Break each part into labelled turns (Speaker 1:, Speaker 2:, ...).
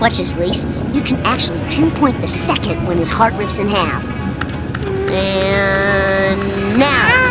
Speaker 1: Watch this, Lise. You can actually pinpoint the second when his heart rips in half. And now.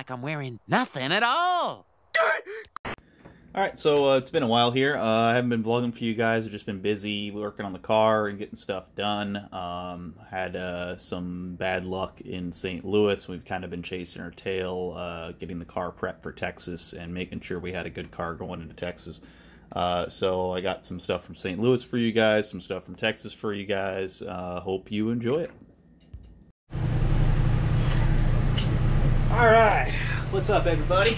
Speaker 2: Like I'm wearing nothing at all.
Speaker 3: All right, so uh, it's been a while here. Uh, I haven't been vlogging for you guys. I've just been busy working on the car and getting stuff done. Um, had uh, some bad luck in St. Louis. We've kind of been chasing our tail, uh, getting the car prepped for Texas and making sure we had a good car going into Texas. Uh, so I got some stuff from St. Louis for you guys, some stuff from Texas for you guys. Uh, hope you enjoy it. All right, what's up, everybody?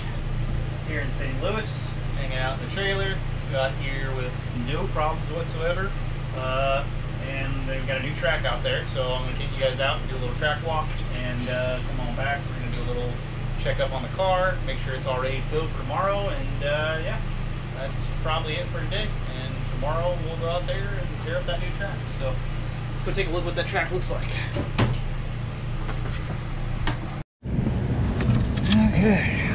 Speaker 3: Here in St. Louis, hanging out in the trailer. Got here with no problems whatsoever, uh, and they've got a new track out there. So I'm gonna take you guys out and do a little track walk, and uh, come on back. We're gonna do a little checkup on the car, make sure it's all ready to go for tomorrow, and uh, yeah, that's probably it for today. And tomorrow we'll go out there and tear up that new track. So let's go take a look what that track looks like. Okay.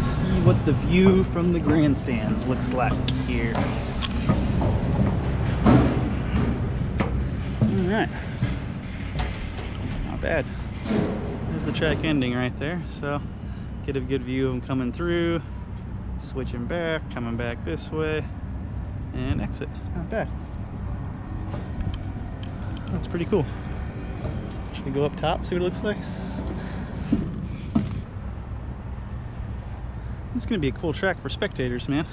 Speaker 3: See what the view from the grandstands looks like here. Alright. Not bad. There's the track ending right there. So get a good view of them coming through, switching back, coming back this way, and exit. Not bad. That's pretty cool. Should we go up top, see what it looks like? Is going to be a cool track for spectators, man.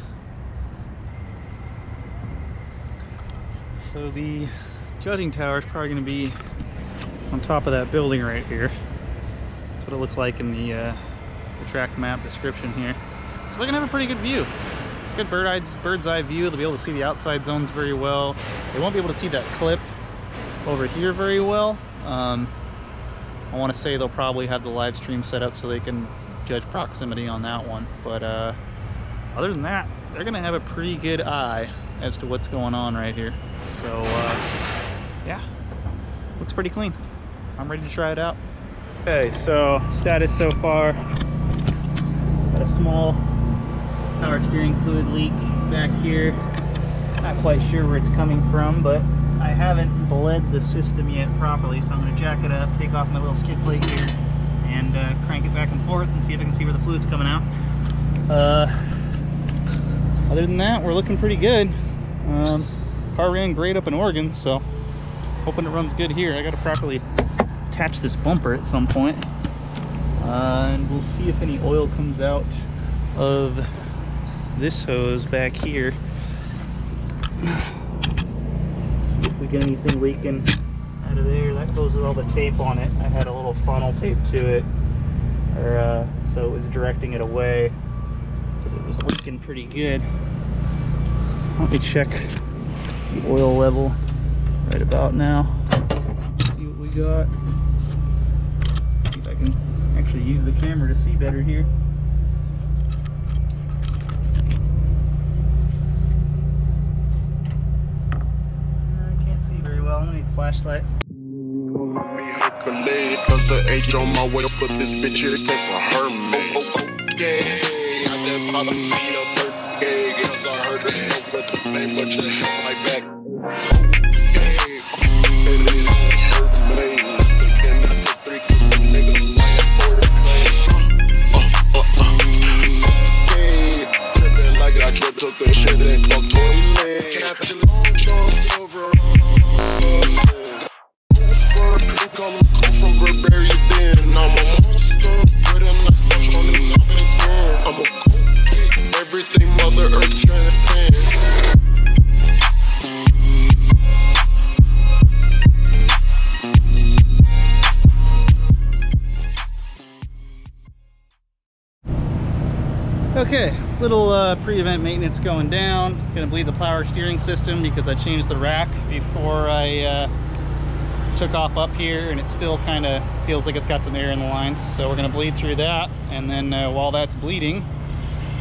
Speaker 3: So the judging tower is probably going to be on top of that building right here. That's what it looks like in the, uh, the track map description here. So they're going to have a pretty good view. Good bird eye, bird's eye view. They'll be able to see the outside zones very well. They won't be able to see that clip over here very well. Um, I want to say they'll probably have the live stream set up so they can judge proximity on that one. But uh, other than that, they're to have a pretty good eye as to what's going on right here. So uh, yeah, looks pretty clean. I'm ready to try it out. Okay, so status so far. Got a small power steering fluid leak back here. Not quite sure where it's coming from, but I haven't bled the system yet properly, so I'm to jack it up, take off my little skid plate here, and uh, crank it back and forth and see if I can see where the fluid's coming out. Uh, other than that, we're looking pretty good. Um, car ran great up in Oregon, so hoping it runs good here. I got to properly attach this bumper at some point. Uh, and we'll see if any oil comes out of this hose back here. See if we get anything leaking out of there. That goes with all the tape on it. I had a little funnel tape to it, or uh, so it was directing it away because it was leaking pretty good. Let me check the oil level right about now. See what we got. See if I can actually use the camera to see better here. I
Speaker 4: The H on my way, but this bitch here came for Hermes. Oh, oh, okay. I did pop me a birthday, cause I heard help with the thing, but you hit my back.
Speaker 3: Little uh, pre-event maintenance going down. Gonna bleed the power steering system because I changed the rack before I uh, took off up here and it still kind of feels like it's got some air in the lines. So we're gonna bleed through that and then uh, while that's bleeding,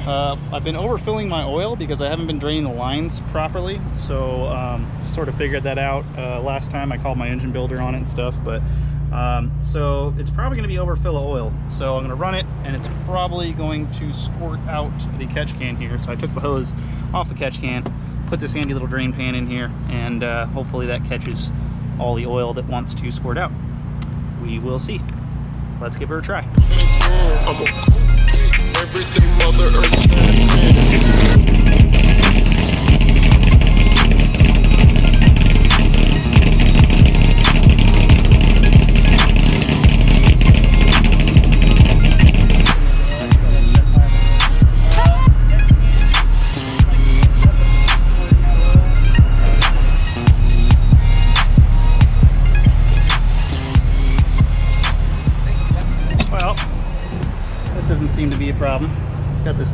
Speaker 3: uh, I've been overfilling my oil because I haven't been draining the lines properly. So um, sort of figured that out uh, last time. I called my engine builder on it and stuff, but um, so it's probably going to be overfill of oil. So I'm going to run it and it's probably going to squirt out the catch can here. So I took the hose off the catch can, put this handy little drain pan in here, and uh, hopefully that catches all the oil that wants to squirt out. We will see. Let's give her a try.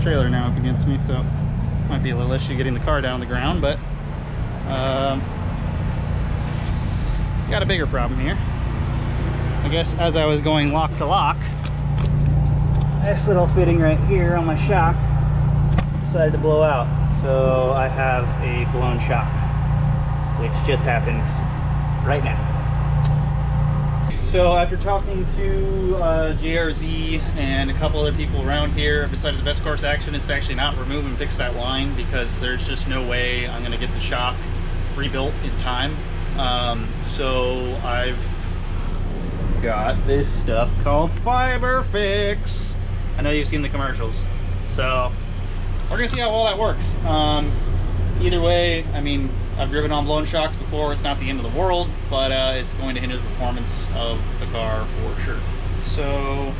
Speaker 3: Trailer now up against me, so might be a little issue getting the car down on the ground, but um, got a bigger problem here. I guess as I was going lock to lock, this little fitting right here on my shock decided to blow out. So I have a blown shock, which just happened right now. So after talking to uh, JRZ and a couple other people around here, I've decided the best course action is to actually not remove and fix that line because there's just no way I'm going to get the shock rebuilt in time. Um, so I've got this stuff called Fiber Fix. I know you've seen the commercials. So we're going to see how well that works. Um, either way, I mean, I've driven on blown shocks before. It's not the end of the world, but uh, it's going to hinder the performance of the car for sure. So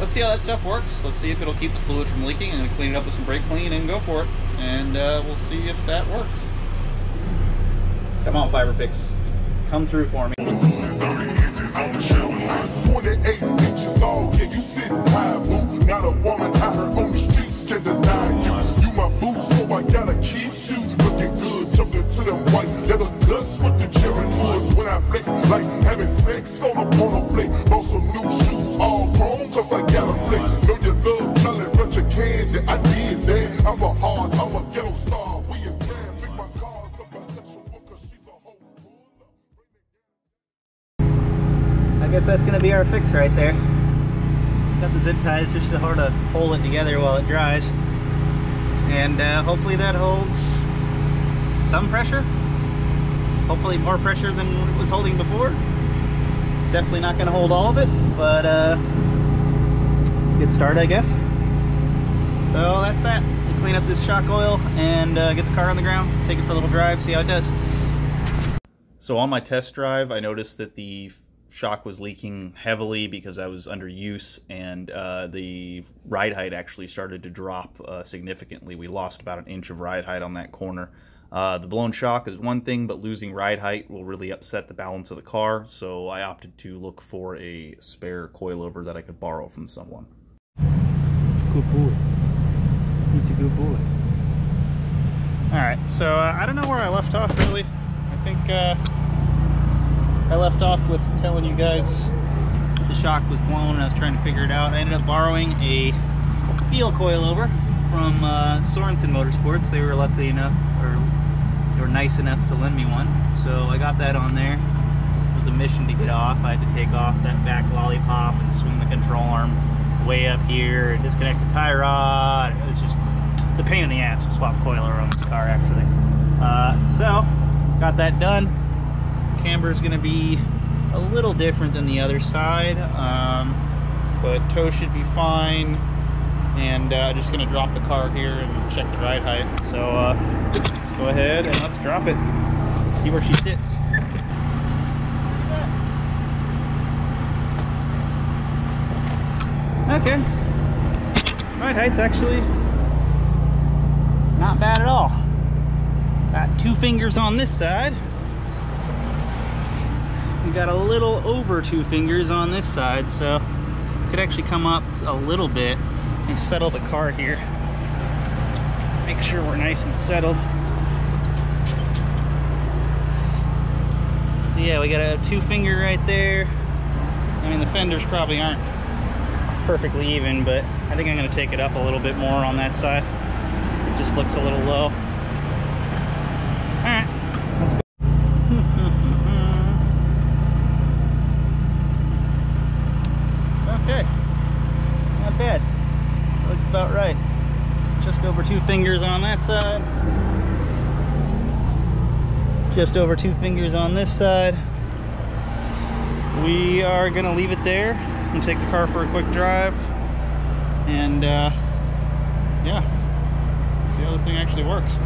Speaker 3: let's see how that stuff works. Let's see if it'll keep the fluid from leaking. I'm clean it up with some brake clean and go for it. And uh, we'll see if that works. Come on, Fiber Fix. Come through for me.
Speaker 4: 28 inches all, yeah, you sitting high, boo. Not a woman out
Speaker 3: dries. And uh, hopefully that holds some pressure. Hopefully more pressure than it was holding before. It's definitely not gonna hold all of it, but uh, it's a good start, I guess. So that's that. We'll clean up this shock oil and uh, get the car on the ground, take it for a little drive, see how it does. So on my test drive, I noticed that the shock was leaking heavily because I was under use, and uh, the ride height actually started to drop uh, significantly. We lost about an inch of ride height on that corner. Uh, the blown shock is one thing, but losing ride height will really upset the balance of the car, so I opted to look for a spare coilover that I could borrow from someone. Good boy. He's a good boy. Alright, so uh, I don't know where I left off really. I think uh, I left off with telling you guys the shock was blown and I was trying to figure it out. I ended up borrowing a Feal coilover from uh, Sorensen Motorsports. They were lucky enough, or they were nice enough to lend me one. So I got that on there. It was a mission to get off. I had to take off that back lollipop and swing the control arm way up here and disconnect the tie rod. It was just, it's a pain in the ass to swap coilover on this car actually. Uh, so, got that done camber is going to be a little different than the other side, um, but toe should be fine. And uh, just going to drop the car here and check the ride height. So uh, let's go ahead and let's drop it. See where she sits. Okay. Ride height's actually not bad at all. Got two fingers on this side. Got a little over two fingers on this side, so could actually come up a little bit and settle the car here. Make sure we're nice and settled. So yeah, we got a two finger right there. I mean, the fenders probably aren't perfectly even, but I think I'm gonna take it up a little bit more on that side. It just looks a little low. All right, let's go. okay, not bad. Looks about right. Just over two fingers on that side. Just over two fingers on this side. We are gonna leave it there and take the car for a quick drive. And uh, yeah, see how this thing actually works.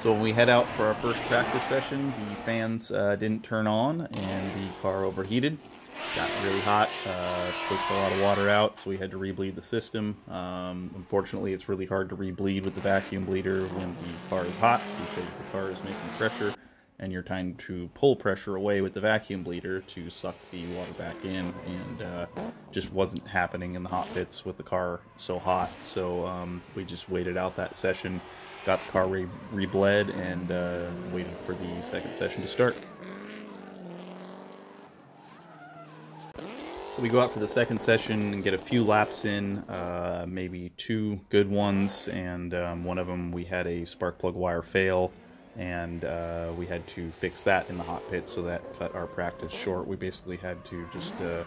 Speaker 3: So when we head out for our first practice session, the fans uh, didn't turn on and the car overheated. Got really hot, uh, pushed a lot of water out, so we had to rebleed the system. Um, unfortunately, it's really hard to rebleed with the vacuum bleeder when the car is hot because the car is making pressure and you're trying to pull pressure away with the vacuum bleeder to suck the water back in and uh, just wasn't happening in the hot pits with the car so hot so um, we just waited out that session got the car re- rebled and uh, waited for the second session to start so we go out for the second session and get a few laps in uh, maybe two good ones and um, one of them we had a spark plug wire fail and uh, we had to fix that in the hot pit, so that cut our practice short. We basically had to just uh,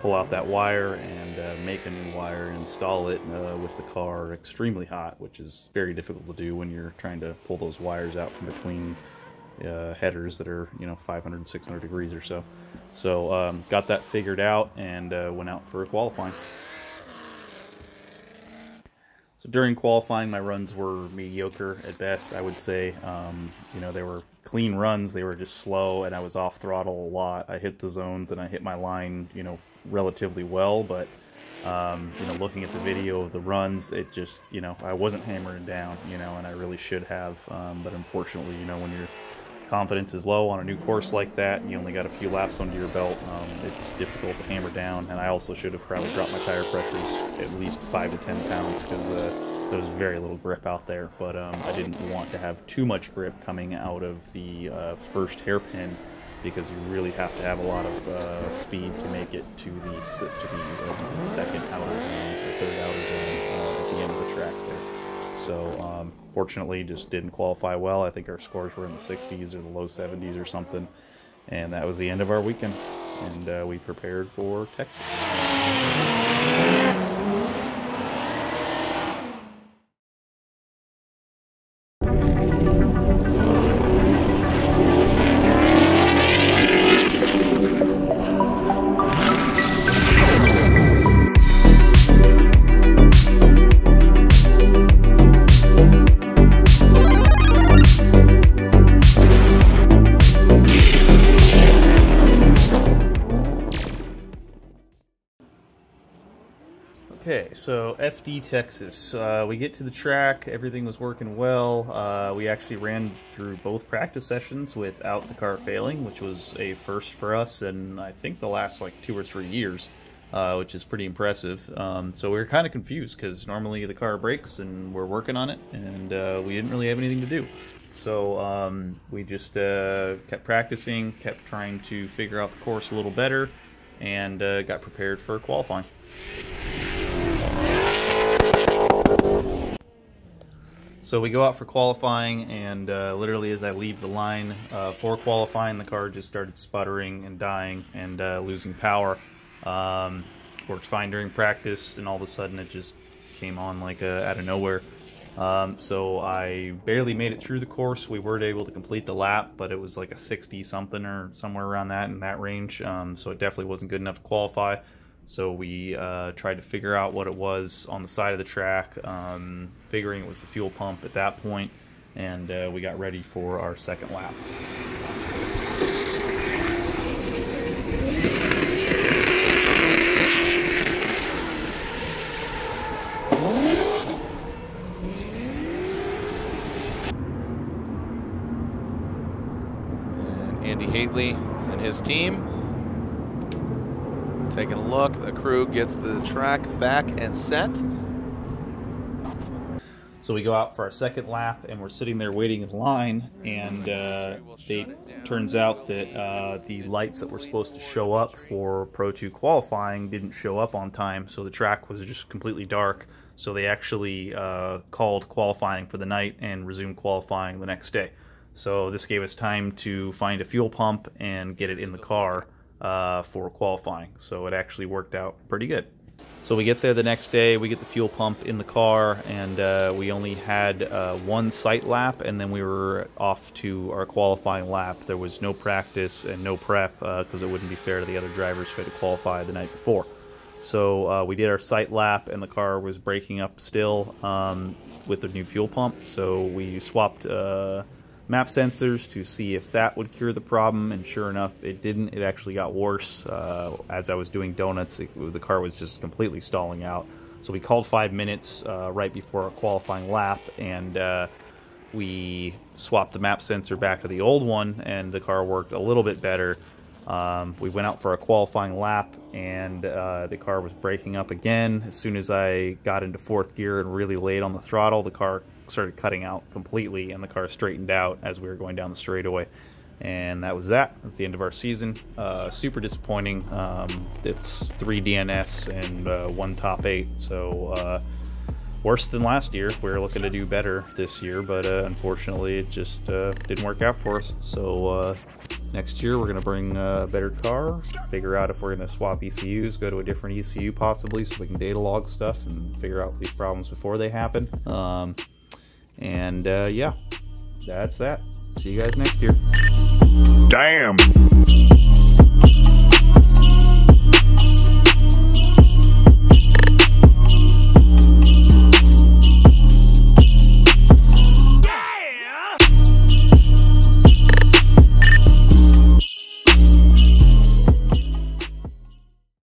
Speaker 3: pull out that wire and uh, make a new wire, install it uh, with the car extremely hot, which is very difficult to do when you're trying to pull those wires out from between uh, headers that are you know 500 600 degrees or so. So um, got that figured out and uh, went out for a qualifying. So during qualifying, my runs were mediocre at best, I would say. Um, you know, they were clean runs. They were just slow, and I was off throttle a lot. I hit the zones and I hit my line, you know, relatively well. But um, you know, looking at the video of the runs, it just, you know, I wasn't hammering down, you know, and I really should have. Um, but unfortunately, you know, when your confidence is low on a new course like that, and you only got a few laps under your belt, um, it's difficult to hammer down. And I also should have probably dropped my tire pressures at least five to ten pounds because uh, there was very little grip out there. But um, I didn't want to have too much grip coming out of the uh, first hairpin because you really have to have a lot of uh, speed to make it to the to the uh, second outer zone, or third outer zone uh, at the end of the track there. So um, fortunately, just didn't qualify well. I think our scores were in the 60s or the low 70s or something, and that was the end of our weekend. And uh, we prepared for Texas. Okay, so FD Texas. Uh, we get to the track, everything was working well. Uh, we actually ran through both practice sessions without the car failing, which was a first for us in I think the last like two or three years, uh, which is pretty impressive. Um, so we were kind of confused because normally the car breaks and we're working on it, and uh, we didn't really have anything to do. So um, we just uh, kept practicing, kept trying to figure out the course a little better, and uh, got prepared for qualifying. So we go out for qualifying, and uh, literally as I leave the line uh, for qualifying, the car just started sputtering and dying and uh, losing power. Um, worked fine during practice, and all of a sudden it just came on like uh, out of nowhere. Um, so I barely made it through the course. We weren't able to complete the lap, but it was like a 60 something or somewhere around that in that range. Um, so it definitely wasn't good enough to qualify. So we uh, tried to figure out what it was on the side of the track, um, figuring it was the fuel pump at that point, and uh, we got ready for our second lap.
Speaker 5: And Andy Hateley and his team. Taking a look, the crew gets the track back and set.
Speaker 3: So we go out for our second lap, and we're sitting there waiting in line, and uh, it turns out that uh, the lights that were supposed to show up for Pro 2 qualifying didn't show up on time, so the track was just completely dark. So they actually uh, called qualifying for the night and resumed qualifying the next day. So this gave us time to find a fuel pump and get it in the car uh, for qualifying. So it actually worked out pretty good. So we get there the next day, we get the fuel pump in the car, and uh, we only had uh, one sight lap, and then we were off to our qualifying lap. There was no practice and no prep because uh, it wouldn't be fair to the other drivers who had to qualify the night before. So uh, we did our sight lap, and the car was breaking up still um, with the new fuel pump. So we swapped uh, map sensors to see if that would cure the problem, and sure enough, it didn't. It actually got worse. Uh, as I was doing donuts, it, the car was just completely stalling out. So we called five minutes uh, right before our qualifying lap, and uh, we swapped the map sensor back to the old one, and the car worked a little bit better. Um, we went out for a qualifying lap, and uh, the car was breaking up again. As soon as I got into fourth gear and really laid on the throttle, the car started cutting out completely and the car straightened out as we were going down the straightaway. And that was that. That's the end of our season. Uh, super disappointing. Um, it's three DNFs and uh, one top eight. So uh, worse than last year. We are looking to do better this year, but uh, unfortunately it just uh, didn't work out for us. So uh, next year we're going to bring a better car, figure out if we're going to swap ECUs, go to a different ECU possibly so we can data log stuff and figure out these problems before they happen. Um, and uh, yeah, that's that. See you guys next year.
Speaker 4: Damn.